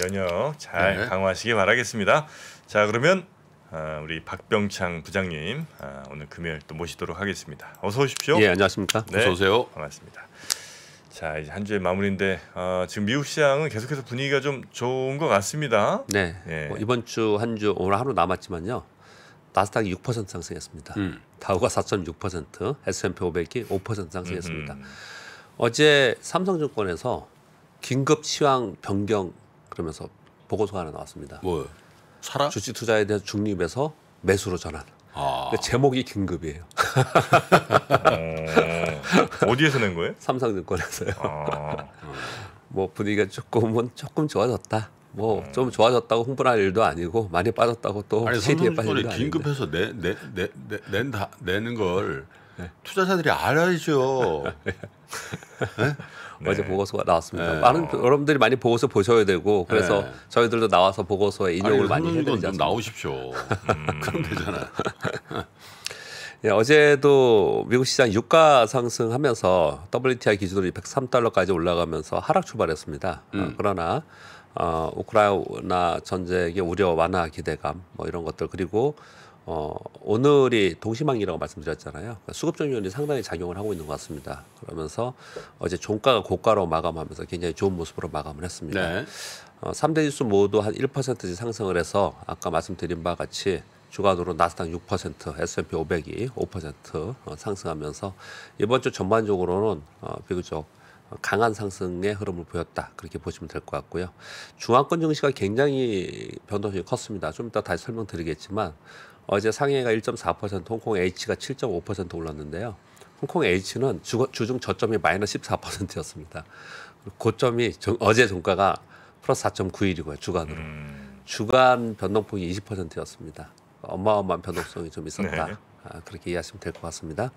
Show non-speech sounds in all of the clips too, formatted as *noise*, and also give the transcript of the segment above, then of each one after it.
면역 잘 네. 강화하시기 바라겠습니다. 자 그러면 아, 우리 박병창 부장님 아, 오늘 금요일 또 모시도록 하겠습니다. 어서 오십시오. 예, 안녕하십니까? 네. 어서 오세요. 반갑습니다. 자 이제 한 주의 마무리인데 어, 지금 미국 시장은 계속해서 분위기가 좀 좋은 것 같습니다. 네. 예. 뭐 이번 주 한 주 오늘 하루 남았지만요. 나스닥이 6% 상승했습니다. 음. 다우가 4.6%, S&P 500이 5% 상승했습니다. 음, 어제 삼성증권에서 긴급 시황 변경 그러면서 보고서가 하나 나왔습니다. 뭐 사라? 주식 투자에 대해서 중립에서 매수로 전환. 아, 그 제목이 긴급이에요. 어, 어디에서 낸 거예요? 삼성증권에서요. 어, 뭐 분위기가 조금은 조금 좋아졌다. 뭐좀 좋아졌다고 흥분할 일도 아니고 많이 빠졌다고 또 아니 CD에 삼성증권이 일도. 긴급해서 내내내내 낸다 내는 걸 투자자들이 알아야죠. 어제 네. 보고서가 나왔습니다. 네. 많은 여러분들이 많이 보고서 보셔야 되고 그래서 네. 저희들도 나와서 보고서에 인용을 아니, 많이 해드리지 좀 않습니까? 나오십시오. *laughs* 그럼 되잖아. 예, 어제도 미국 시장 유가 상승하면서 WTI 기준으로 103달러까지 올라가면서 하락 출발했습니다. 어, 음. 그러나 어, 우크라이나 전쟁의 우려 완화 기대감 뭐 이런 것들 그리고 어, 오늘이 동시망이라고 말씀드렸잖아요. 그러니까 수급적률이 상당히 작용을 하고 있는 것 같습니다. 그러면서 어제 종가가 고가로 마감하면서 굉장히 좋은 모습으로 마감을 했습니다. 네. 어, 3대 지수 모두 한 1%씩 상승을 해서 아까 말씀드린 바와 같이 주간으로 나스닥 6%, S&P 500이 5% 어, 상승하면서 이번 주 전반적으로는 어, 비교적 강한 상승의 흐름을 보였다 그렇게 보시면 될 것 같고요. 중앙권 증시가 굉장히 변동성이 컸습니다. 좀 이따 다시 설명드리겠지만 어제 상해가 1.4%, 홍콩 H가 7.5% 올랐는데요. 홍콩 H는 주, 주중 저점이 마이너스 14%였습니다. 고점이 정- 어제 종가가 플러스 4.91이고요 주간으로. 음, 주간 변동폭이 20%였습니다. 어마어마한 변동성이 좀 있었다. 네. 아, 그렇게 이해하시면 될 것 같습니다.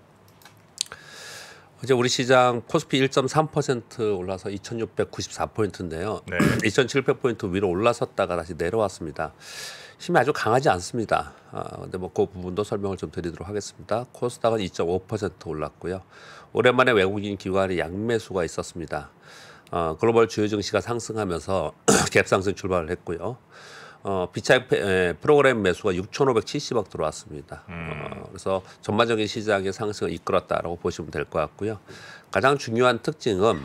어제 우리 시장 코스피 1.3% 올라서 2,694포인트인데요. 네. *clears throat* 2,700포인트 위로 올라섰다가 다시 내려왔습니다. 힘이 아주 강하지 않습니다. 아, 근데 뭐 그 부분도 설명을 좀 드리도록 하겠습니다. 코스닥은 2.5% 올랐고요. 오랜만에 외국인 기관의 양매수가 있었습니다. 어, 글로벌 주요 증시가 상승하면서 *clears throat* 갭상승 출발을 했고요. 어, 페- 에, 프로그램 매수가 6,570억 들어왔습니다. 어, 그래서 전반적인 시장의 상승을 이끌었다라고 보시면 될 것 같고요. 가장 중요한 특징은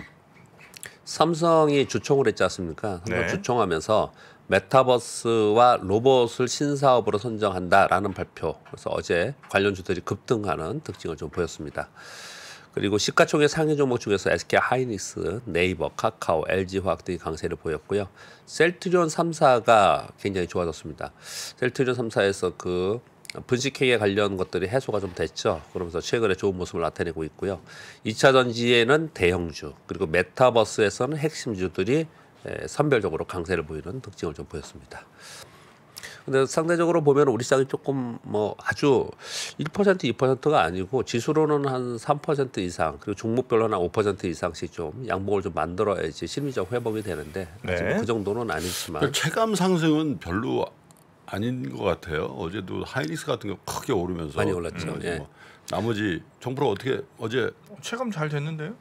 삼성이 주총을 했지 않습니까? 삼성 네. 주총하면서 메타버스와 로봇을 신사업으로 선정한다라는 발표. 그래서 어제 관련 주들이 급등하는 특징을 좀 보였습니다. 그리고 시가총액 상위 종목 중에서 SK 하이닉스, 네이버, 카카오, LG 화학 등이 강세를 보였고요. 셀트리온 3사가 굉장히 좋아졌습니다. 셀트리온 3사에서 그 분식회계 관련 것들이 해소가 좀 됐죠. 그러면서 최근에 좋은 모습을 나타내고 있고요. 2차 전지에는 대형주, 그리고 메타버스에서는 핵심주들이 에, 선별적으로 강세를 보이는 특징을 좀 보였습니다. 근데 상대적으로 보면 우리 시장이 조금 뭐 아주 1% 2%가 아니고 지수로는 한 3% 이상 그리고 종목별로는 한 5% 이상씩 좀 양봉을 좀 만들어야지 심리적 회복이 되는데 아직 네. 뭐그 정도는 아니지만 체감 상승은 별로 아닌 것 같아요. 어제도 하이닉스 같은 거 크게 오르면서 많이 올랐죠. 예. 뭐 나머지 정프로 어떻게 어제 체감 잘 됐는데요?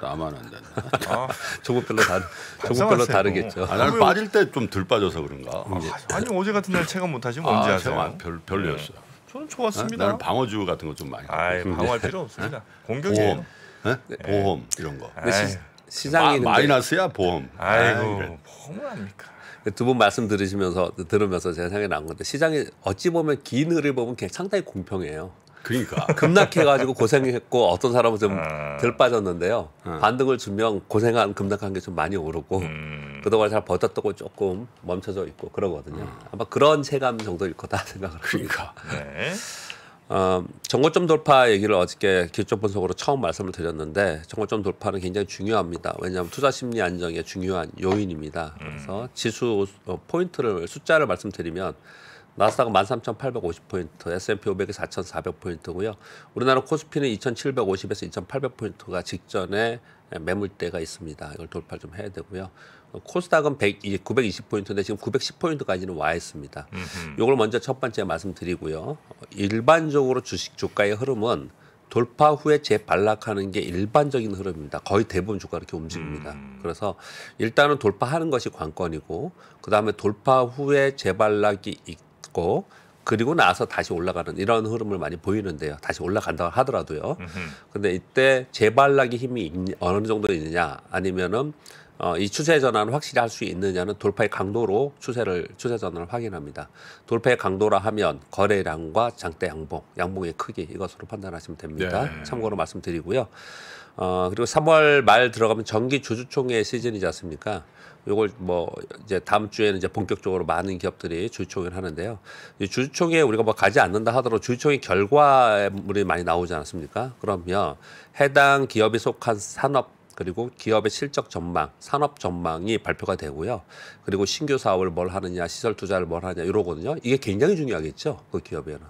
나만 안 됐나? 아, *laughs* 종목별로 다르 종목별로 반성하세요. 다르겠죠. 아, 나는 빠질 때 좀 덜 빠져서 그런가? 아 니 어제 같은 날 체감 못 하시면 언제 아, 하세요? 제가 별 별로였어. 저는 어? 좋았습니다. 나는 방어주 같은 거 좀 많이. 아이 방어할 필요 없습니다. 공격이에요. 보험, 예? 보험 이런 거. 시, 시장이 마, 마이너스야 보험. 아이고. 뭐 합니까? 두 분 말씀 들으시면서 들으면서 제가 생각이 난 건데 시장이 어찌 보면 긴 흐를 보면 상당히 공평해요. 그러니까 *laughs* 급락해가지고 고생했고 어떤 사람은 좀 아. 덜 빠졌는데요. 반등을 주면 고생한 급락한 게 좀 많이 오르고 음, 그동안 잘 버텼다고 조금 멈춰져 있고 그러거든요. 아마 그런 체감 정도일 거다 *laughs* 생각을. 그러니까 네. 어, 정고점 돌파 얘기를 어저께 기초 분석으로 처음 말씀을 드렸는데 정고점 돌파는 굉장히 중요합니다. 왜냐하면 투자 심리 안정의 중요한 요인입니다. 그래서 지수 어, 포인트를 숫자를 말씀드리면 나스닥은 13,850포인트, S&P 500이 4,400포인트고요. 우리나라 코스피는 2,750에서 2,800포인트가 직전에 매물대가 있습니다. 이걸 돌파 좀 해야 되고요. 어, 코스닥은 100, 920포인트인데 지금 910포인트까지는 와 있습니다. 음흠. 요걸 먼저 첫 번째 말씀드리고요. 어, 일반적으로 주식 주가의 흐름은 돌파 후에 재반락하는 게 일반적인 흐름입니다. 거의 대부분 주가 이렇게 움직입니다. 음. 그래서 일단은 돌파하는 것이 관건이고 그 다음에 돌파 후에 재반락이 있고 그리고 나서 다시 올라가는 이런 흐름을 많이 보이는데요. 다시 올라간다고 하더라도요. 음흠. 근데 이때 재발락의 힘이 있- 어느 정도 있느냐 아니면은 어, 이 추세 전환을 확실히 할 수 있느냐는 돌파의 강도로 추세를 추세 전환을 확인합니다. 돌파의 강도라 하면 거래량과 장대 양봉, 양봉의 크기 이것으로 판단하시면 됩니다. 네. 참고로 말씀드리고요. 어, 그리고 3월 말 들어가면 정기 주주총회 시즌이지 않습니까? 요걸 뭐 이제 다음 주에는 이제 본격적으로 많은 기업들이 주주총회를 하는데요. 이 주주총회 우리가 뭐 가지 않는다 하더라도 주주총회 결과물이 많이 나오지 않습니까? 그러면 해당 기업이 속한 산업 그리고 기업의 실적 전망, 산업 전망이 발표가 되고요. 그리고 신규 사업을 뭘 하느냐, 시설 투자를 뭘 하냐 이러거든요. 이게 굉장히 중요하겠죠. 그 기업에는.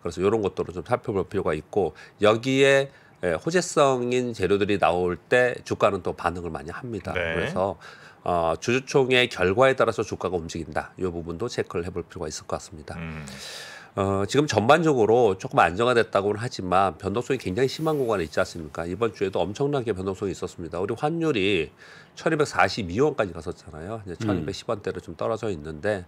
그래서 이런 것들을 좀 살펴볼 필요가 있고 여기에 예, 호재성인 재료들이 나올 때 주가는 또 반응을 많이 합니다. 네. 그래서 어, 주주총회 결과에 따라서 주가가 움직인다. 이 부분도 체크를 해볼 필요가 있을 것 같습니다. 음. 어, 지금 전반적으로 조금 안정화됐다고는 하지만 변동성이 굉장히 심한 구간에 있지 않습니까? 이번 주에도 엄청나게 변동성이 있었습니다. 우리 환율이 1242원까지 갔었잖아요. 이제 1210원대로 좀 떨어져 있는데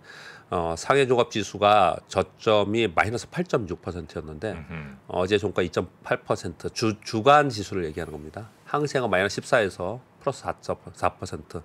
어, 상해 종합 지수가 저점이 마이너스 8.6%였는데 음흠. 어제 종가 2.8%, 주 주간 지수를 얘기하는 겁니다. 항생은 마이너스 14에서 플러스 4.4%,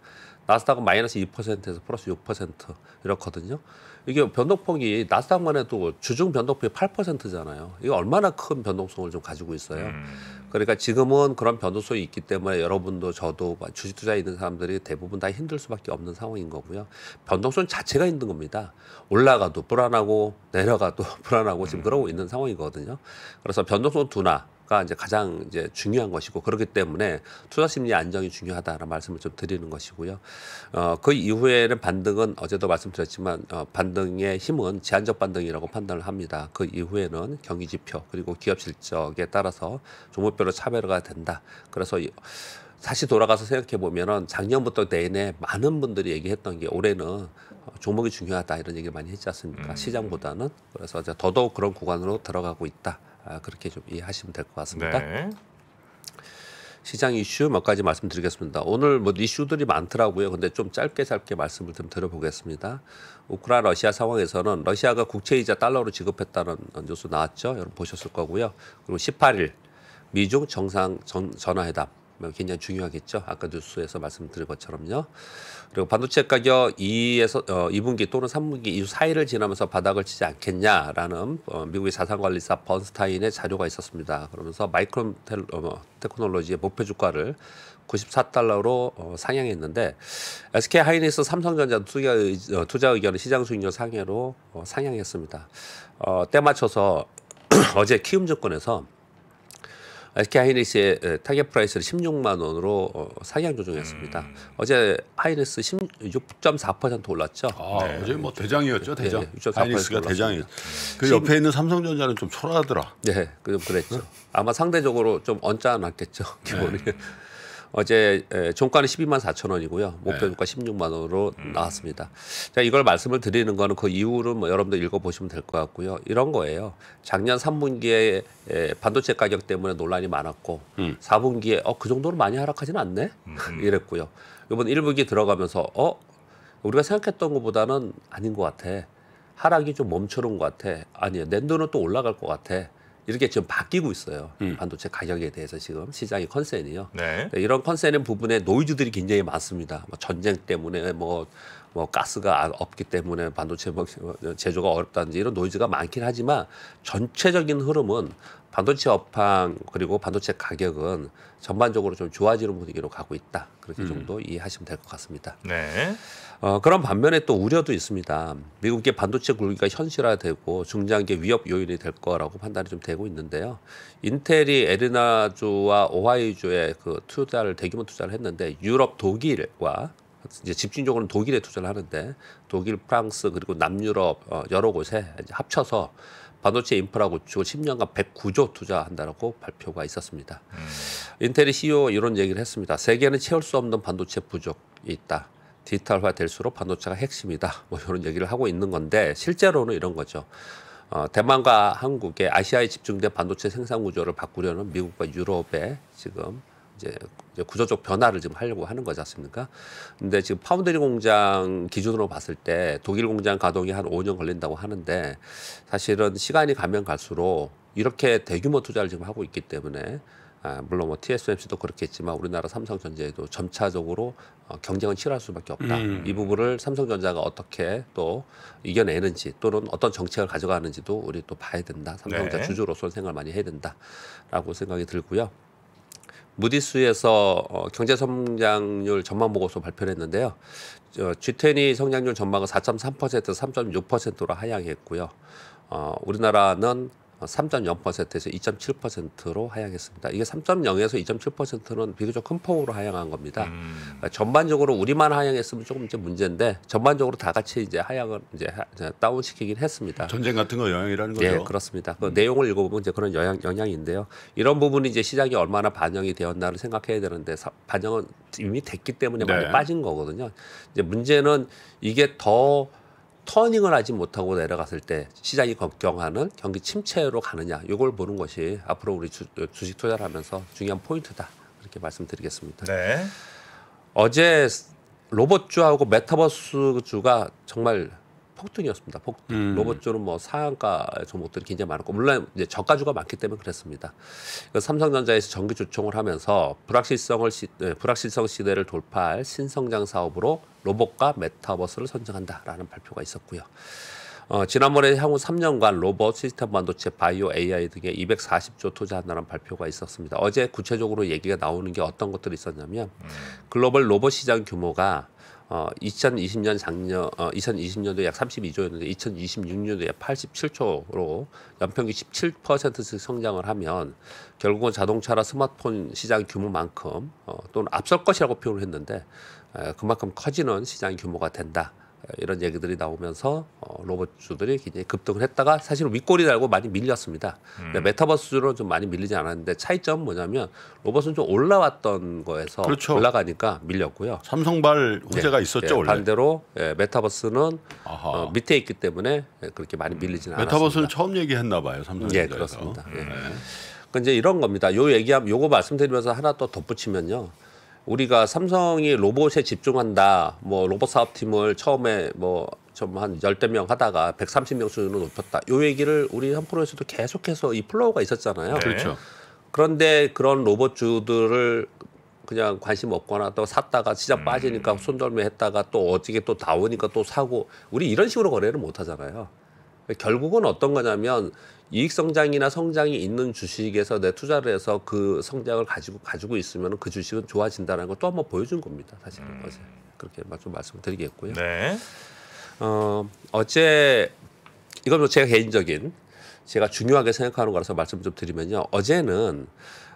나스닥은 마이너스 2%에서 플러스 6% 이렇거든요. 이게 변동폭이 나스닥만 해도 주중 변동폭이 8%잖아요. 이게 얼마나 큰 변동성을 좀 가지고 있어요. 음. 그러니까 지금은 그런 변동성이 있기 때문에 여러분도 저도 주식 투자에 있는 사람들이 대부분 다 힘들 수밖에 없는 상황인 거고요. 변동성 자체가 힘든 겁니다. 올라가도 불안하고 내려가도 *laughs* 불안하고 지금 그러고 있는 상황이거든요. 그래서 변동성 둔화 가 이제 가장 이제 중요한 것이고 그렇기 때문에 투자 심리 안정이 중요하다는 말씀을 좀 드리는 것이고요. 어, 그 이후에는 반등은 어제도 말씀드렸지만 어, 반등의 힘은 제한적 반등이라고 판단을 합니다. 그 이후에는 경기 지표 그리고 기업 실적에 따라서 종목별로 차별화가 된다. 그래서 이- 다시 돌아가서 생각해 보면은 작년부터 내내 많은 분들이 얘기했던 게 올해는 어, 종목이 중요하다 이런 얘기를 많이 했지 않습니까? 시장보다는 그래서 더더욱 그런 구간으로 들어가고 있다. 아, 그렇게 좀 이해하시면 될 것 같습니다. 네. 시장 이슈 몇 가지 말씀드리겠습니다. 오늘 뭐 이슈들이 많더라고요. 근데 좀 짧게 짧게 말씀을 좀 드려보겠습니다. 우크라이나 러시아 상황에서는 러시아가 국채이자 달러로 지급했다는 뉴스 나왔죠. 여러분 보셨을 거고요. 그리고 18일 미중 정상 전, 전화회담 뭐 굉장히 중요하겠죠. 아까 뉴스에서 말씀드린 것처럼요. 그리고 반도체 가격 2에서 어, 2분기 또는 3분기 이후 4일을 지나면서 바닥을 치지 않겠냐라는 어, 미국의 자산관리사 번스타인의 자료가 있었습니다. 그러면서 마이크론 텔, 어, 테크놀로지의 목표 주가를 94달러로 어, 상향했는데 SK 하이닉스 삼성전자 투자, 의, 어, 투자 의견을 시장 수익률 상해로 어, 상향했습니다. 어, 때 맞춰서 *clears throat* 어제 키움증권에서 SK 하이닉스의 에, target price를 16만 원으로 어, 상향 조정했습니다. 어제 하이닉스 16.4% 올랐죠. 아, 어제 뭐 대장이었죠 대장. 네, 6.4% 하이닉스가 올랐습니다. 대장이었죠. 그 옆에 있는 삼성전자는 좀 초라하더라. 네, 그 그랬죠. 아마 상대적으로 좀 언짢았겠죠. 기본이. 어제 에, 종가는 12만 4천 원이고요. 목표 네. 주가 16만 원으로 나왔습니다. 자, 이걸 말씀을 드리는 거는 그 이유는 뭐 여러분들 읽어 보시면 될 것 같고요. 이런 거예요. 작년 3분기에 에, 반도체 가격 때문에 논란이 많았고 음. 4분기에 어 그 정도로 많이 하락하지는 않네. 이랬고요. 이번 1분기 들어가면서 어 우리가 생각했던 것보다는 아닌 것 같아. 하락이 좀 멈추는 것 같아. 아니요, 낸도는 또 올라갈 것 같아. 이렇게 지금 바뀌고 있어요. 반도체 가격에 대해서 지금 시장의 컨센이요. 네. 네, 이런 컨센의 부분에 노이즈들이 굉장히 많습니다. 뭐 전쟁 때문에 뭐, 뭐 가스가 안- 없기 때문에 반도체 뭐 제조가 어렵다든지 이런 노이즈가 많긴 하지만 전체적인 흐름은 반도체 업황 그리고 반도체 가격은 전반적으로 좀 좋아지는 분위기로 가고 있다. 그렇게 정도 이해하시면 될 것 같습니다. 네. 어, 그런 반면에 또 우려도 있습니다. 미국의 반도체 굴기가 현실화되고 중장기 위협 요인이 될 거라고 판단이 좀 되고 있는데요. 인텔이 애리나주와 오하이주에 그 투자를 대규모 투자를 했는데 유럽 독일과 이제 집중적으로는 독일에 투자를 하는데 독일, 프랑스 그리고 남유럽 어, 여러 곳에 합쳐서 반도체 인프라 구축을 10년간 109조 투자한다라고 발표가 있었습니다. 인텔이 CEO 이런 얘기를 했습니다. 세계는 채울 수 없는 반도체 부족이 있다. 디지털화 될수록 반도체가 핵심이다. 뭐 이런 얘기를 하고 있는 건데 실제로는 이런 거죠. 어, 대만과 한국의 아시아에 집중된 반도체 생산 구조를 바꾸려는 미국과 유럽의 지금 이제 구조적 변화를 지금 하려고 하는 거지 않습니까? 근데 지금 파운드리 공장 기준으로 봤을 때 독일 공장 가동이 한 5년 걸린다고 하는데 사실은 시간이 가면 갈수록 이렇게 대규모 투자를 지금 하고 있기 때문에 아, 물론 뭐 TSMC도 그렇겠지만 우리나라 삼성전자에도 점차적으로 어, 경쟁은 치열할 수밖에 없다. 이 부분을 삼성전자가 어떻게 또 이겨내는지 또는 어떤 정책을 가져가는지도 우리 또 봐야 된다. 삼성전자 네. 주주로서 생각을 많이 해야 된다라고 생각이 들고요. 무디스에서 어, 경제 성장률 전망 보고서 발표를 했는데요. 저, G20 성장률 전망은 4.3%에서 3.6%로 하향했고요. 어, 우리나라는 3.0%에서 2.7%로 하향했습니다. 이게 3.0에서 2.7%는 비교적 큰 폭으로 하향한 겁니다. 음. 그러니까 전반적으로 우리만 하향했으면 조금 이제 문제인데 전반적으로 다 같이 이제 하향을 이제 다운 시키긴 했습니다. 전쟁 같은 거 영향이라는 거죠. 예, 그렇습니다. 그 내용을 읽어보면 이제 그런 영향, 영향인데요. 이런 부분이 이제 시장이 얼마나 반영이 되었나를 생각해야 되는데 사- 반영은 이미 됐기 때문에 많이 네. 빠진 거거든요. 이제 문제는 이게 더 터닝을 하지 못하고 내려갔을 때 시장이 걱정하는 경기 침체로 가느냐 이걸 보는 것이 앞으로 우리 주, 주식 투자를 하면서 중요한 포인트다 이렇게 말씀드리겠습니다. 네. 어제 로봇주하고 메타버스주가 정말 폭등이었습니다. 폭등. 음. 로봇주는 뭐 상한가 종목들이 굉장히 많았고 물론 이제 저가주가 많기 때문에 그랬습니다. 삼성전자에서 정기 주총을 하면서 불확실성을 시, 네, 불확실성 시대를 돌파할 신성장 사업으로 로봇과 메타버스를 선정한다라는 발표가 있었고요. 어, 지난번에 향후 3년간 로봇, 시스템 반도체, 바이오, AI 등에 240조 투자한다는 발표가 있었습니다. 어제 구체적으로 얘기가 나오는 게 어떤 것들이 있었냐면 글로벌 로봇 시장 규모가 어, 2020년 작년 어, 2020년도에 약 32조였는데 2026년도에 87조로 연평균 17%씩 성장을 하면 결국은 자동차나 스마트폰 시장 규모만큼 어, 또는 앞설 것이라고 표현을 했는데 에, 그만큼 커지는 시장 규모가 된다. 에, 이런 얘기들이 나오면서 어, 로봇주들이 굉장히 급등을 했다가 사실 윗골이 달고 많이 밀렸습니다. 근데 메타버스주로 좀 많이 밀리지 않았는데 차이점은 뭐냐면 로봇은 좀 올라왔던 거에서 그렇죠. 올라가니까 밀렸고요. 삼성발 호재가 있었죠 예, 원래. 반대로 예, 메타버스는. 어, 밑에 있기 때문에 예, 그렇게 많이 밀리지는 메타버스는 않았습니다. 처음 얘기했나 봐요 삼성전자에서. 예, 그렇습니다. 예. 그 이제 이런 겁니다. 요 얘기함 요거 말씀드리면서 하나 또 덧붙이면요. 우리가 삼성이 로봇에 집중한다. 뭐 로봇 사업팀을 처음에 뭐 좀한 열대 명 하다가 130명 수준으로 높였다. 요 얘기를 우리 한 프로에서도 계속해서 이 flow가 있었잖아요. 네. 그렇죠. 그런데 그런 로봇주들을 그냥 관심 없거나 또 샀다가 시장 빠지니까 손절매 했다가 또 어떻게 또 나오니까 또 사고 우리 이런 식으로 거래를 못 하잖아요. 결국은 어떤 거냐면 이익 성장이나 성장이 있는 주식에서 내 투자를 해서 그 성장을 가지고 가지고 있으면 그 주식은 좋아진다는 걸 또 한번 보여준 겁니다. 사실 은 어제 그렇게 좀 말씀드리겠고요. 네. 어, 어제 이건 뭐 제가 개인적인 제가 중요하게 생각하는 거라서 말씀 좀 드리면요. 어제는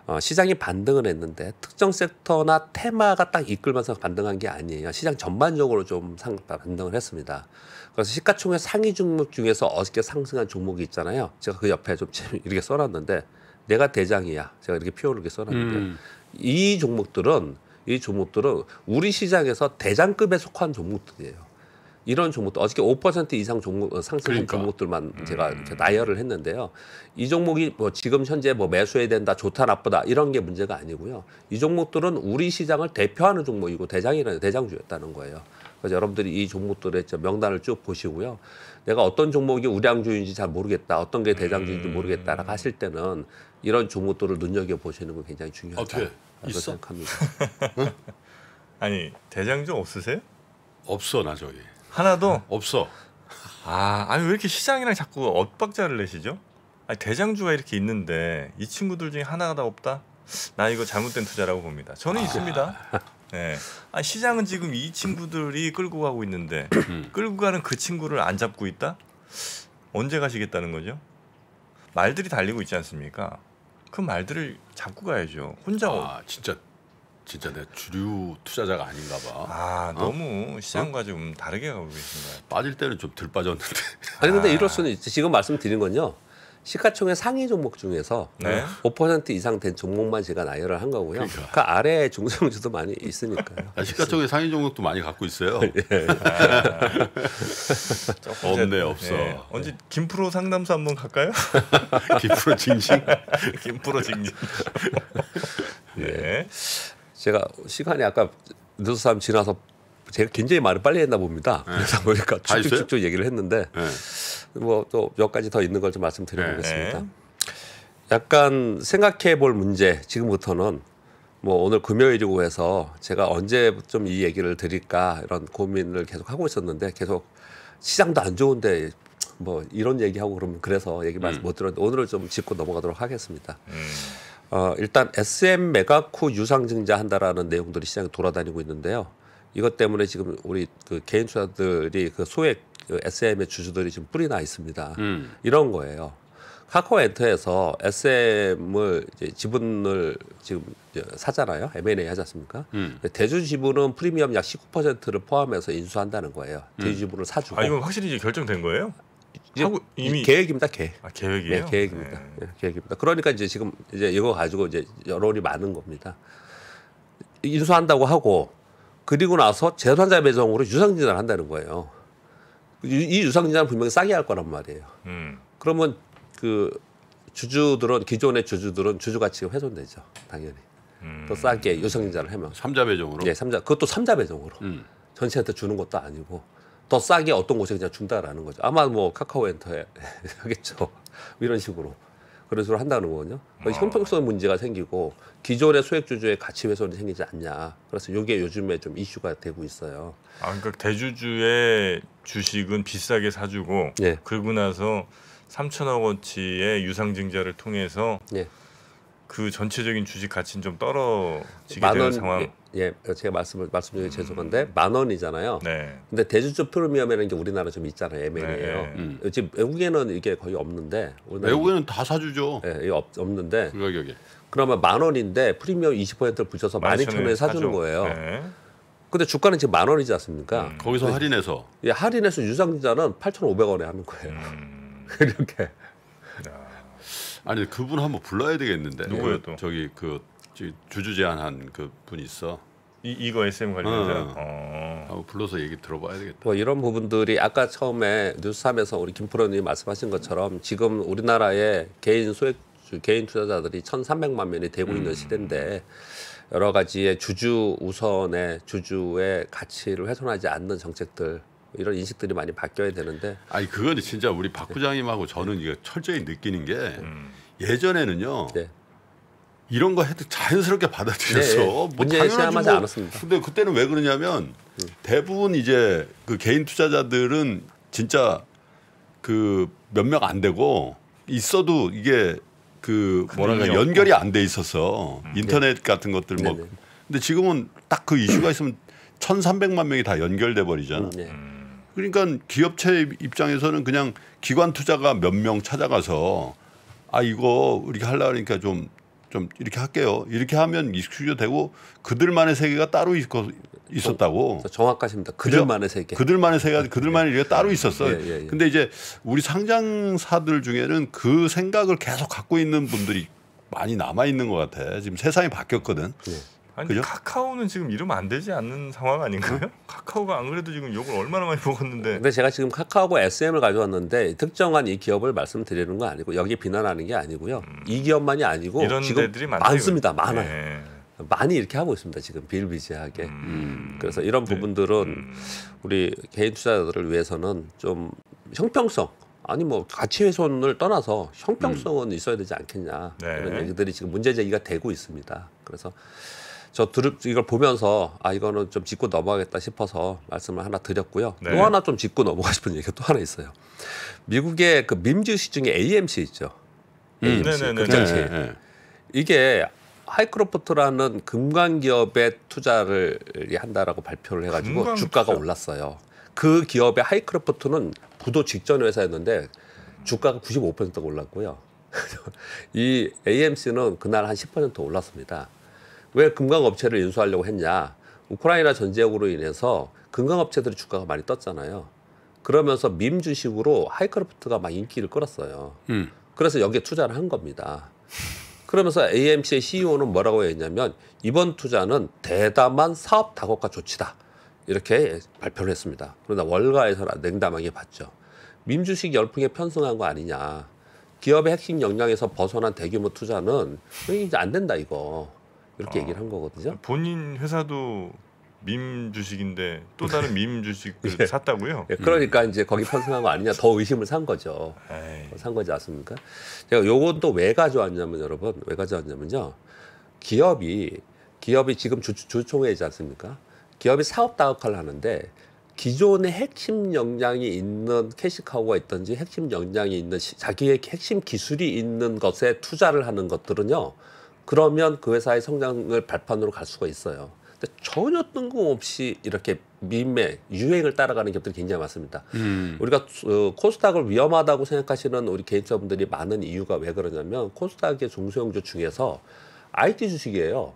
어, 시장이 반등을 했는데 특정 섹터나 테마가 딱 이끌면서 반등한 게 아니에요. 시장 전반적으로 좀 상, 반등을 했습니다. 그래서 시가총액 상위 종목 중에서 어저께 상승한 종목이 있잖아요. 제가 그 옆에 좀 *laughs* 이렇게 써놨는데 내가 대장이야. 제가 이렇게 표현을 이렇게 써놨는데 음. 이 종목들은 이 종목들은 우리 시장에서 대장급에 속한 종목들이에요. 이런 종목들 어저께 5% 이상 종목 어, 상승한 그러니까. 종목들만 제가 이렇게 나열을 했는데요. 이 종목이 뭐 지금 현재 뭐 매수해야 된다, 좋다, 나쁘다 이런 게 문제가 아니고요. 이 종목들은 우리 시장을 대표하는 종목이고 대장이라는 대장주였다는 거예요. 그래서 여러분들이 이 종목들의 저 명단을 쭉 보시고요. 내가 어떤 종목이 우량주인지 잘 모르겠다, 어떤 게 대장주인지 모르겠다라고 하실 때는 이런 종목들을 눈여겨 보시는 건 굉장히 중요하다. 어떻게? 있어? 생각합니다. *laughs* 아니 대장주 없으세요? 없어 나 저기. 하나도 없어. 아 아니 왜 이렇게 시장이랑 자꾸 엇박자를 내시죠? 아니 대장주가 이렇게 있는데 이 친구들 중에 하나가 없다? 나 이거 잘못된 투자라고 봅니다. 저는 있습니다. 네. 아 시장은 지금 이 친구들이 끌고 가고 있는데 *clears throat* 끌고 가는 그 친구를 안 잡고 있다? 언제 가시겠다는 거죠? 말들이 달리고 있지 않습니까? 그 말들을 잡고 가야죠. 혼자 아 진짜 진짜 내 주류 투자자가 아닌가 봐. 아 너무 시장과 좀 다르게 가고 계신 거예요. 빠질 때는 좀 덜 빠졌는데. 아니 근데 아. 이럴 수는 있지. 지금 말씀드린 건요. 시가총액 상위 종목 중에서 네. 5% 이상 된 종목만 제가 나열을 한 거고요. 그러니까. 그 아래 중성주도 많이 있으니까요. 아, 시가총액 상위 종목도 많이 갖고 있어요. 예. *laughs* 조금 없네, 없어. 예. 언제 김프로 상담소 한번 갈까요? 기프로 *laughs* 징징. 김프로 징징. *laughs* 네. 제가 시간이 아까 뉴스삼 지나서 제가 굉장히 말을 빨리 했나 봅니다. 그래서 보니까? 쭉쭉쭉 얘기를 했는데 네. 뭐또 몇 가지 더 있는 걸 좀 말씀드려보겠습니다. 네. 약간 생각해 볼 문제 지금부터는 뭐 오늘 금요일이고 해서 제가 언제 좀 이 얘기를 드릴까 이런 고민을 계속 하고 있었는데 계속 시장도 안 좋은데 뭐 이런 얘기하고 그러면 그래서 얘기 말씀 못 들었는데 오늘을 좀 짚고 넘어가도록 하겠습니다. 음. 어, 일단 SM 메가쿠 유상증자 한다라는 내용들이 시장에 돌아다니고 있는데요. 이것 때문에 지금 우리 그 개인 투자들이 그 소액 그 SM의 주주들이 지금 뿔이 나 있습니다. 음. 이런 거예요. 카카오 엔터에서 SM을 이제 지분을 지금 이제 사잖아요. M&A 하지 않습니까? 음. 대주 지분은 프리미엄 약 19%를 포함해서 인수한다는 거예요. 음. 대주 지분을 사주고 아 이건 확실히 이제 결정된 거예요? 이제 하고 이미 계획입니다. 계획. 아, 계획이에요? 네, 계획입니다. 네. 예, 계획입니다. 그러니까 이제 지금 이제 이거 가지고 이제 여론이 많은 겁니다. 인수한다고 하고 그리고 나서 재산자 배정으로 유상증자를 한다는 거예요. 이, 이 유상증자는 분명히 싸게 할 거란 말이에요. 음. 그러면 그 주주들은 기존의 주주들은 주주 가치가 훼손되죠. 당연히. 음. 더 싸게 유상증자를 하면. 삼자 배정으로. 예, 삼자 그것도 삼자 배정으로. 음. 전체한테 주는 것도 아니고 더 싸게 어떤 곳에 그냥 준다라는 거죠. 아마 뭐 카카오 엔터에 *laughs* 하겠죠. 이런 식으로 그런 식으로 한다는 거거든요. 그래서 아. 형평성 문제가 생기고 기존의 소액 주주의 가치 훼손이 생기지 않냐. 그래서 이게 요즘에 좀 이슈가 되고 있어요. 아 그러니까 대주주의 주식은 비싸게 사주고 예. 그러고 나서 3천억 원치의 유상증자를 통해서 예. 그 전체적인 주식 가치는 좀 떨어지게 만 되는 원, 상황. 예, 예, 제가 말씀을 말씀 중에 죄송한데 만 원이잖아요. 네. 근데 대주주 프리미엄이라는 게 우리나라 좀 있잖아요. ML이에요. 네. 음. 지금 외국에는 이게 거의 없는데 외국에는 다 사주죠. 예, 없, 없는데 그 가격에. 그러면 만 원인데 프리미엄 20%를 붙여서 12,000원에 사주는 사죠. 거예요. 네. 근데 주가는 지금 만 원이지 않습니까? 음. 거기서 할인해서 예, 할인해서 유상증자는 8,500원에 하는 거예요. 음. *laughs* 이렇게. 아니 그분 한번 불러야 되겠는데. 누구요, 그 또? 저기 그 주주 제안한 그 분 있어. 이 이거 SM 관련자. 어. 어. 한번 불러서 얘기 들어봐야 되겠다. 뭐 이런 부분들이 아까 처음에 뉴스함에서 우리 김프로님 말씀하신 것처럼 지금 우리나라의 개인 소액 주- 개인 투자자들이 1,300만 명이 되고 있는 시대인데 여러 가지의 주주 우선의 주주의 가치를 훼손하지 않는 정책들 이런 인식들이 많이 바뀌어야 되는데 아니 그건 진짜 우리 박 부장님하고 저는 이거 철저히 느끼는 게 음. 예전에는요 네. 이런 거 해도 자연스럽게 받아들였어. 네, 뭐 문제 당연하지 뭐. 않았습니다. 근데 그때는 왜 그러냐면 대부분 이제 그 개인 투자자들은 진짜 그 몇 명 안 되고 있어도 이게 그 뭐랄까. 연결이 안 돼 있어서 인터넷 같은 것들 뭐 네네. 근데 지금은 딱 그 이슈가 있으면 1,300만 명이 다 연결돼 버리잖아. 네. 그러니까 기업체 입장에서는 그냥 기관 투자가 몇 명 찾아가서 아 이거 우리가 하려 그러니까 좀좀 이렇게 할게요. 이렇게 하면 excuse 되고 그들만의 세계가 따로 있고 있었다고. 정확하십니다. 그죠? 그들만의 세계. 그들만의 세계가 그들만의 리그가 따로 있었어. 예, 예, 예. 근데 이제 우리 상장사들 중에는 그 생각을 계속 갖고 있는 분들이 많이 남아 있는 것 같아. 지금 세상이 바뀌었거든. 아니 그죠? 카카오는 지금 이러면 안 되지 않는 상황 아닌가요? 카카오가 안 그래도 지금 욕을 얼마나 많이 먹었는데. 근데 제가 지금 카카오고 SM을 가져왔는데 특정한 이 기업을 말씀드리는 거 아니고 여기 비난하는 게 아니고요. 이 기업만이 아니고 음. 이런 지금 데들이 많습니다. 많아요. 네. 많이 이렇게 하고 있습니다. 지금 비일비재하게. 음. 그래서 이런 부분들은 음. 우리 개인 투자자들을 위해서는 좀 형평성 아니 뭐 가치 훼손을 떠나서 형평성은 있어야 되지 않겠냐 네. 이런 얘기들이 지금 문제 제기가 되고 있습니다. 그래서 저 들, 이걸 보면서 아 이거는 좀 짚고 넘어가겠다 싶어서 말씀을 하나 드렸고요. 네. 또 하나 좀 짚고 넘어가 싶은 얘기가 또 하나 있어요. 미국의 그 밈주시 중에 AMC 있죠. AMC 네네네. 극장치 네, 네. 이게 하이크로프트라는 금관 기업에 투자를 한다라고 발표를 해가지고 주가가? 올랐어요. 그 기업의 하이크로프트는 부도 직전 회사였는데 주가가 95%가 올랐고요. *laughs* 이 AMC는 그날 한 10% 올랐습니다. 왜 금강업체를 인수하려고 했냐? 우크라이나 전쟁으로 인해서 금강업체들이 주가가 많이 떴잖아요. 그러면서 밈 주식으로 하이크로프트가 막 인기를 끌었어요. 음. 그래서 여기에 투자를 한 겁니다. 그러면서 AMC의 CEO는 뭐라고 했냐면 이번 투자는 대담한 사업 다각화 조치다. 이렇게 발표를 했습니다. 그러나 월가에서 냉담하게 봤죠. 민 주식 열풍에 편승한 거 아니냐. 기업의 핵심 역량에서 벗어난 대규모 투자는 이제 안 된다 이거. 이렇게 어. 얘기를 한 거거든요. 본인 회사도 민 주식인데 또 다른 민 주식을 *laughs* 예. 샀다고요? 예, 그러니까 이제 거기 편승한 거 아니냐 더 의심을 산 거죠. 에이, 산 거지 않습니까? 제가 요건 또 왜 가져왔냐면 여러분 왜 가져왔냐면요. 기업이 기업이 지금 주, 주총회이지 않습니까? 기업이 사업 다각화를 하는데 기존의 핵심 역량이 있는 캐시카우가 있든지 핵심 역량이 있는 시- 자기의 핵심 기술이 있는 것에 투자를 하는 것들은요. 그러면 그 회사의 성장을 발판으로 갈 수가 있어요. 근데 전혀 뜬금없이 이렇게 민매 유행을 따라가는 기업들이 굉장히 많습니다. 음. 우리가 어, 코스닥을 위험하다고 생각하시는 우리 개인투자분들이 많은 이유가 왜 그러냐면 코스닥의 중소형주 중에서 IT 주식이에요.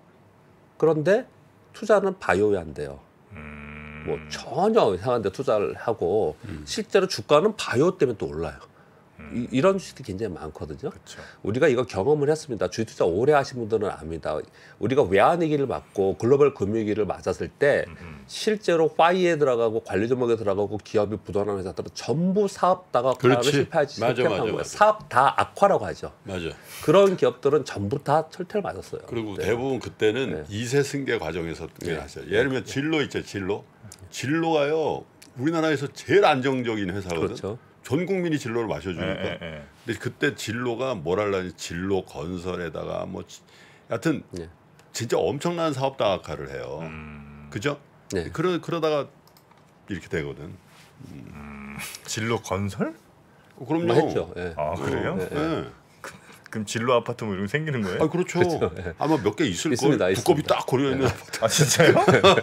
그런데 투자는 바이오에 한대요. 음, 뭐 전혀 이상한 데 투자를 하고 실제로 주가는 바이오 때문에 또 올라요. 이, 이런 주식들이 굉장히 많거든요. 그렇죠. 우리가 이거 경험을 했습니다. 주식 투자 오래 하신 분들은 압니다. 우리가 외환위기를 맞고 글로벌 금융위기를 맞았을 때 음, 실제로 파이에 들어가고 관리 종목에 들어가고 기업이 부도나는 회사들은 전부 사업 다각화를 그렇지. 실패하지 맞아, 거예요. 사업 다 악화라고 하죠. 맞아. 그런 기업들은 전부 다 철퇴를 맞았어요. 그리고 네. 대부분 그때는 네. 이세 승계 과정에서 네. 하셔요. 예를 들면 진로 있죠, 진로. 진로가요. 우리나라에서 제일 안정적인 회사거든. 그렇죠. 전 국민이 진로를 예, 마셔주니까. 예, 예. 근데 그때 진로가 뭘 하려니 진로 건설에다가 뭐 지- 여하튼 네. 진짜 엄청난 사업 다각화를 해요. 음, 그죠? 네. 그러 그러다가 이렇게 되거든. 진로 건설? 어, 그럼요. 뭐 했죠. 예. 아 그래요? 네. 예. 그럼 진로 아파트 뭐 이런 거 생기는 거예요? 아 그렇죠. 아마 몇 개 있을. 두껍이 있습니다. 딱 고려 있는 아파트. 아 진짜요?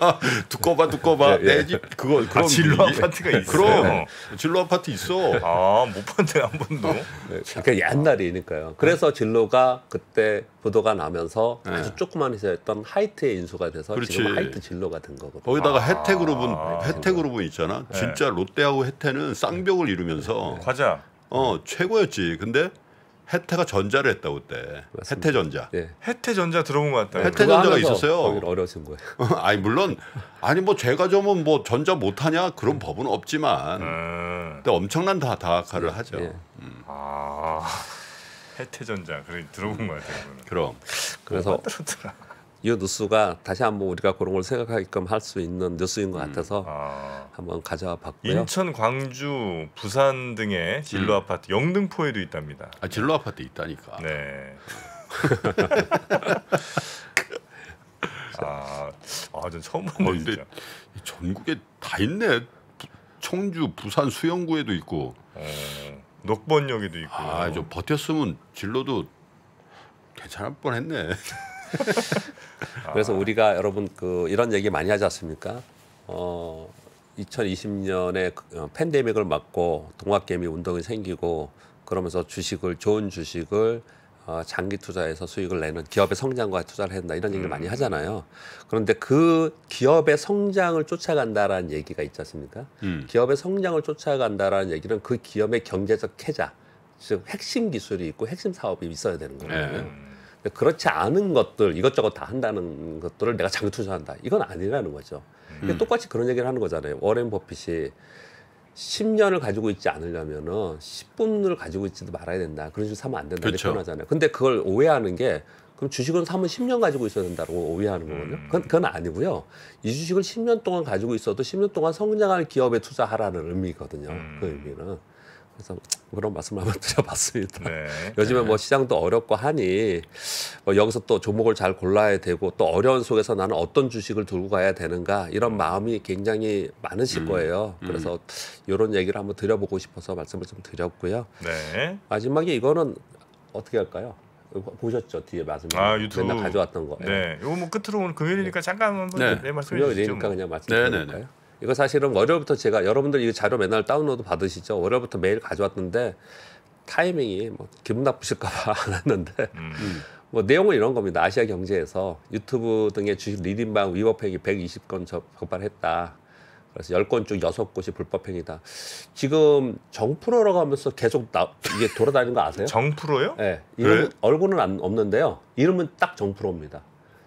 *laughs* 두꺼봐 두꺼봐. 예, 예. 내집 그거 그런 아, 진로. 아파트가 있어요. 그럼 진로 아파트 있어. 아못 봤네 한 번도. 네. 그러니까 옛날이니까요. 그래서 진로가 그때 부도가 나면서 네. 아주 조그만 회사였던 하이트의 인수가 돼서 그렇지. 지금 하이트 진로가 된 거거든요. 거기다가 아. 혜태그룹은 혜태그룹은 있잖아. 네. 진짜 롯데하고 혜태는 쌍벽을 네. 이루면서 과자. 어 최고였지. 근데 혜태가 전자를 했다고 그때. 맞습니다. 혜태전자. 예. 혜태전자 들어본 것 같다. 혜태- 그거 전자가 하면서 있었어요. 어려우신 거예요. *laughs* 아니 물론 아니 뭐 제가 좀은 뭐 전자 못하냐 그런 법은 없지만 음, 근데 엄청난 다 다각화를 하죠. 예. 아 혜태전자 그래 들어본 것 같아요. 그럼 그래서 그렇더라. 이 뉴스가 다시 한번 우리가 그런 걸 생각하게끔 할 수 있는 뉴스인 것 같아서 아, 한번 가져와 봤고요. 인천, 광주, 부산 등의 진로 아파트 영등포에도 있답니다. 아, 진로 아파트 있다니까. 네. *laughs* 아, 아, 전 처음 어, 본거 근데 진짜. 이 전국에 다 있네. 부- 청주, 부산 수영구에도 있고. 어, 녹번역에도 있고. 아, 좀 버텼으면 진로도 괜찮을 뻔했네. *laughs* 그래서 우리가 여러분 그 이런 얘기 많이 하지 않습니까? 어 2020년에 어, 팬데믹을 맞고 동학개미 운동이 생기고 그러면서 주식을 좋은 주식을 어, 장기 투자해서 수익을 내는 기업의 성장과 투자를 한다 이런 얘기를 많이 하잖아요. 그런데 그 기업의 성장을 쫓아간다라는 얘기가 있지 않습니까? 음. 기업의 성장을 쫓아간다라는 얘기는 그 기업의 경제적 캐자, 즉 핵심 기술이 있고 핵심 사업이 있어야 되는. 네. 음, 근데 그렇지 않은 것들 이것저것 다 한다는 것들을 내가 장기 투자한다 이건 아니라는 거죠. 근데 똑같이 그런 얘기를 하는 거잖아요. 워렌 버핏이 10년을 가지고 있지 않으려면은 10분을 가지고 있지도 말아야 된다. 그런 식으로 사면 안 된다. 그렇죠. 표현하잖아요. 근데 그걸 오해하는 게 그럼 주식은 사면 10년 가지고 있어야 된다고 오해하는 거거든요. 음. 그건, 그건 아니고요. 이 주식을 10년 동안 가지고 있어도 10년 동안 성장할 기업에 투자하라는 의미거든요. 음. 그 의미는. 그래서 그런 말씀을 한번 *laughs* 드려봤습니다. 네. 요즘에 뭐 시장도 어렵고 하니 뭐 여기서 또 종목을 잘 골라야 되고 또 어려운 속에서 나는 어떤 주식을 들고 가야 되는가 이런 마음이 굉장히 많으실 거예요. 그래서 이런 얘기를 한번 드려보고 싶어서 말씀을 좀 드렸고요. 네. 마지막에 이거는 어떻게 할까요? 보셨죠 뒤에 말씀 아, 유튜브. 맨날 가져왔던 거. 네. 이거 뭐 끝으로 오늘 금요일이니까 잠깐 한번 네. 네. 말씀해 주시죠. 금요일이니까 뭐. 그냥 네, 말씀드릴까요? 이거 사실은 월요일부터 제가 여러분들 이 자료 맨날 다운로드 받으시죠. 월요일부터 매일 가져왔는데 타이밍이 뭐 기분 나쁘실까봐 *laughs* 안 했는데 음. 뭐 내용은 이런 겁니다. 아시아 경제에서 유튜브 등의 주식 리딩방 위법행위 120건 적- 적발했다. 그래서 열 건 중 여섯 곳이 불법행위다. 지금 정프로라고 하면서 계속 나, 이게 돌아다니는 거 아세요? 정프로요? 네, 이름 왜? 얼굴은 안, 없는데요. 이름은 딱 정프로입니다.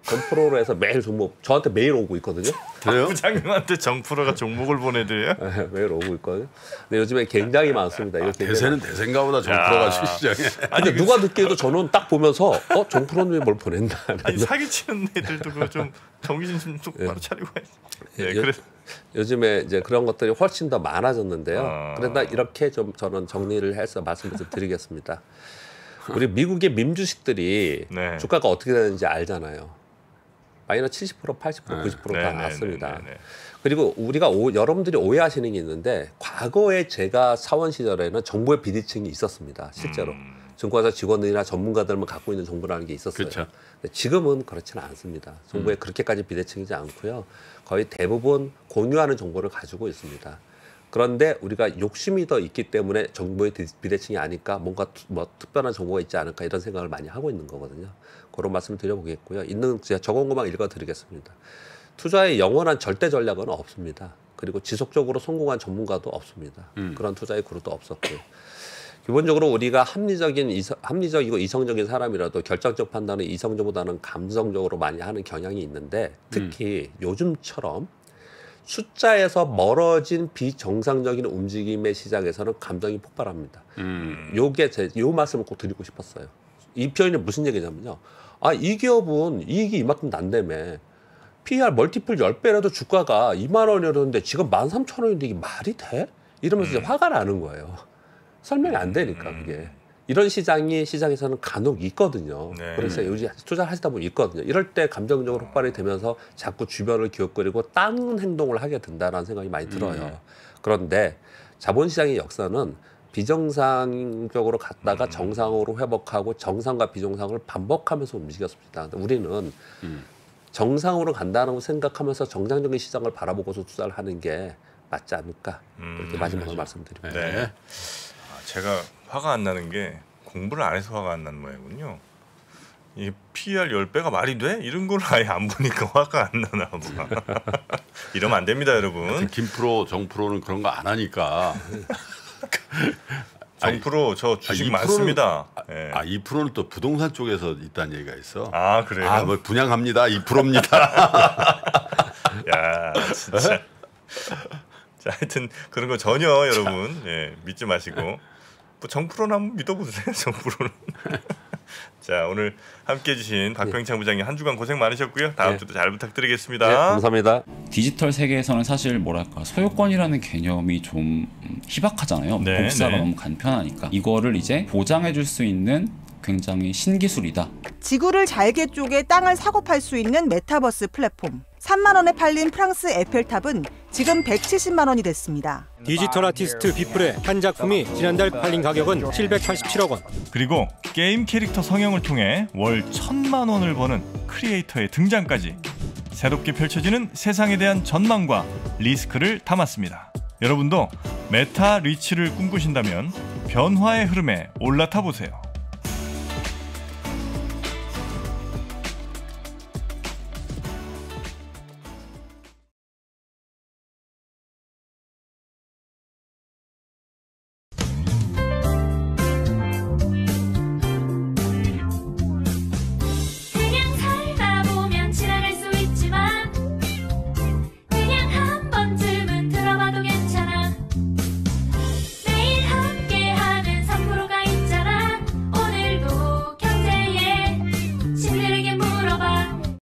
정프로로 해서 매일 종목 저한테 매일 오고 있거든요. 그래요? 부장님한테 정프로가 종목을 보내드려요? *laughs* 네, 매일 오고 있거든요. 근데 요즘에 굉장히 많습니다. 이거 굉장히 대세는 대세인가보다 정프로가 시장에. 근데 누가 듣기에도 저는 딱 보면서 어 정프로는 뭘 보낸다. 아니 사기치는 애들도 그거 좀 정신 좀 똑바로 차리고 해야지. 네, 요- 그래. 요즘에 이제 그런 것들이 훨씬 더 많아졌는데요. 아. 그러나 이렇게 좀 저는 정리를 해서 말씀을 좀 드리겠습니다. 우리 미국의 밈 주식들이 네. 주가가 어떻게 되는지 알잖아요. 마이너스 70%, 80%, 90%다 네, 네, 났습니다. 네, 네, 네. 그리고 우리가 오- 여러분들이 오해하시는 게 있는데 과거에 제가 사원 시절에는 정보의 비대칭이 있었습니다. 실제로 음. 증권사 직원들이나 전문가들만 갖고 있는 정보라는 게 있었어요. 그쵸. 근데 지금은 그렇지는 않습니다. 음. 정보에 그렇게까지 비대칭이지 않고요. 거의 대부분 공유하는 정보를 가지고 있습니다. 그런데 우리가 욕심이 더 있기 때문에 정보의 디- 비대칭이 아닐까 뭔가 투- 뭐 특별한 정보가 있지 않을까 이런 생각을 많이 하고 있는 거거든요. 그런 말씀을 드려보겠고요. 있는 제가 적은 것만 읽어드리겠습니다. 투자의 영원한 절대 전략은 없습니다. 그리고 지속적으로 성공한 전문가도 없습니다. 그런 투자의 그룹도 없었고요. 기본적으로 우리가 합리적인 이성, 합리적이고 이성적인 사람이라도 결정적 판단은 이성적보다는 감성적으로 많이 하는 경향이 있는데 특히 요즘처럼 숫자에서 멀어진 비정상적인 움직임의 시장에서는 감정이 폭발합니다. 음. 요게 제 요 말씀을 꼭 드리고 싶었어요. 이 표현이 무슨 얘기냐면요. 아, 이 기업은 이익이 이만큼 난다며. PER 멀티플 10배라도 주가가 2만 원이었는데 지금 13,000원인데 이게 말이 돼? 이러면서 이제 화가 나는 거예요. 설명이 안 되니까 그게. 이런 시장이 시장에서는 간혹 있거든요. 네. 그래서 요즘 투자를 하시다 보면 있거든요. 이럴 때 감정적으로 폭발이 되면서 자꾸 주변을 기웃거리고 딴 행동을 하게 된다라는 생각이 많이 들어요. 그런데 자본시장의 역사는 비정상적으로 갔다가 정상으로 회복하고 정상과 비정상을 반복하면서 움직였습니다. 우리는 정상으로 간다고 생각하면서 정상적인 시장을 바라보고서 투자를 하는 게 맞지 않을까 이렇게 마지막으로 말씀드립니다. 네. 아, 제가 화가 안 나는 게 공부를 안 해서 화가 안 나는 모양이군요. 이 PER 10배가 말이 돼? 이런 걸 아예 안 보니까 화가 안 나나 봐. *laughs* 이러면 안 됩니다, 여러분. 김프로, 정프로는 그런 거 안 하니까. *laughs* 정프로 저 주식 이 많습니다. 예. 아, 이 프로는 또 부동산 쪽에서 있다는 얘기가 있어. 아, 그래요? 아, 뭐 분양합니다. 이 프로입니다. *laughs* 야, 진짜. *laughs* 자, 하여튼 그런 거 전혀 여러분 예, 믿지 마시고 뭐 정프로는 한번 믿어보세요. 정프로는. *laughs* 자, 오늘 함께 해 주신 박병창 부장님 한 주간 고생 많으셨고요. 다음 네. 주도 잘 부탁드리겠습니다. 네, 감사합니다. 디지털 세계에서는 사실 뭐랄까 소유권이라는 개념이 좀 음, 희박하잖아요. 네, 복사가 네. 너무 간편하니까 이거를 이제 보장해 줄 수 있는 굉장히 신기술이다. 지구를 잘게 쪼개 땅을 사고 팔 수 있는 메타버스 플랫폼. 3만 원에 팔린 프랑스 에펠탑은 지금 170만 원이 됐습니다. 디지털 아티스트 비플의 한 작품이 지난달 팔린 가격은 787억 원. 그리고 게임 캐릭터 성형을 통해 월 천만 원을 버는 크리에이터의 등장까지 새롭게 펼쳐지는 세상에 대한 전망과 리스크를 담았습니다. 여러분도 메타 리치를 꿈꾸신다면 변화의 흐름에 올라타 보세요.